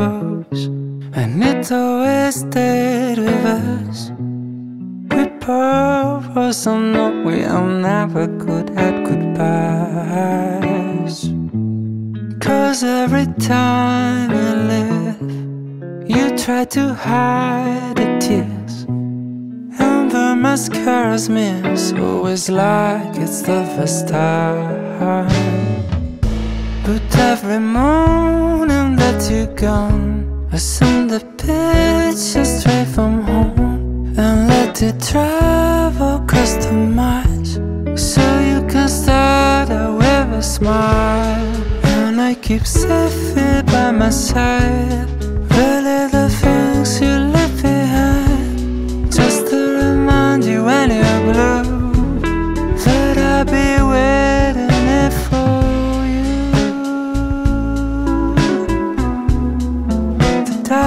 close, and it always stayed with us. We both was on we are never good at goodbyes. Cause every time you live, you try to hide the tears. And the mascara's miss always like it's the first time. But every morning you're gone, I send a picture straight from home and let it travel across the miles so you can start out with a smile. And I keep safe by my side.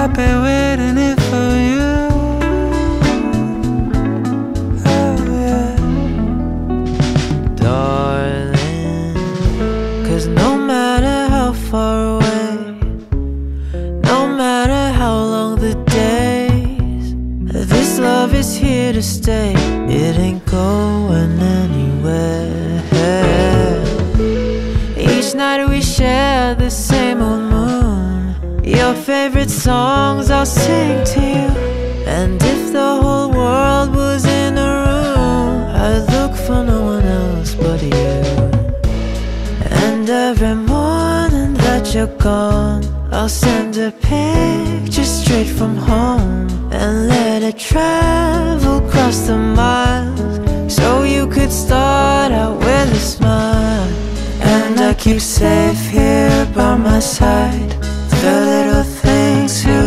You. I'll be waiting for you. Oh yeah. darling. Cause no matter how far away, no matter how long the days, this love is here to stay. It ain't going anywhere. Each night we share the same old. Your favorite songs I'll sing to you. And if the whole world was in a room, I'd look for no one else but you. And every morning that you're gone, I'll send a picture straight from home and let it travel across the miles so you could start out with a smile. And I keep safe here by my side. The little things you